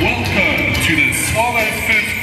Welcome to the Swallow Fifth